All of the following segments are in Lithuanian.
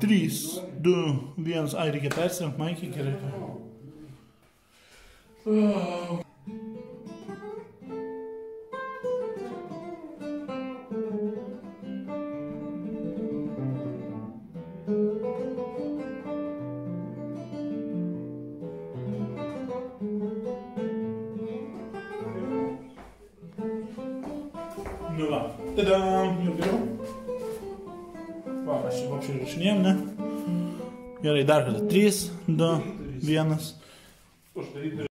3, 2, 1. Ai, reikia persijungti, Maikį, gerai. Oh. Nu va. Tadam, jau geriau. Va, aš čia vapšiai rašinėjom, ne? Gerai, dar kartą. 3, 2, 1. Uždaryti.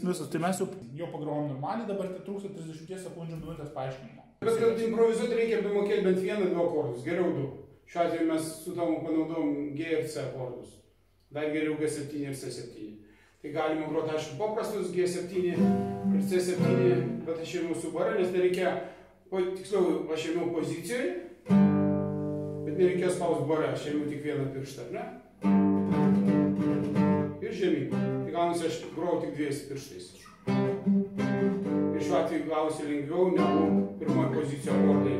Visas, tai mes jau, jau pagrojom normaliai, dabar tai trūksta 30 sekundžių minutės paaiškinimo. Bet kad improvizuoti reikia mokėti bent vieną, du akordus, geriau du. Šiuo atveju mes su tomu panaudojom G ir C akordus. Dar geriau G7 ir C7. Tai galima groti, aišku, paprastus G7 ir C7, bet aš ėmiau su bara, nes nereikia, o tiksliau, aš ėmiau pozicijoje, bet nereikėjo spausti bara, aš ėmiau tik vieną pirštą, ar ne? Gaunasi, aš grojau tik dviejais pirštais. Ir šiuo atveju gausi lengviau negu pirmoji pozicija akordai.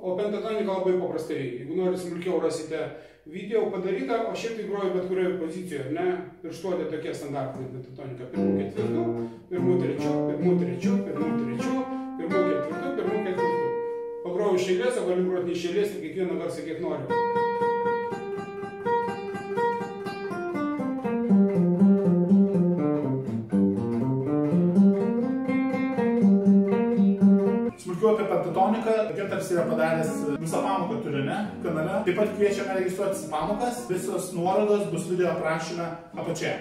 O pentatonika labai paprastai. Jeigu nori smulkiau rasite video padarytą, o šiaip tai groju bet kurioje pozicijoje, ar ne? Pirštuotė tokia standartinė pentatonika. Pirmų ketvirtų, pirmų trečių, pirmų trečių, pirmų trečių, pirmų ketvirtų, pirmų ketvirtų. Pagroju iš eilės, o galiu groti iš eilės ir kiekvieną garsą kiek noriu. Smulkiau apie pentatoniką, Gintaras yra padaręs visą pamoką turinę kanale. Taip pat kviečiame registruotis pamokas, visos nuorodos bus video aprašyme apačioje.